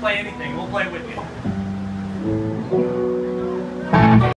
Play anything, we'll play with you.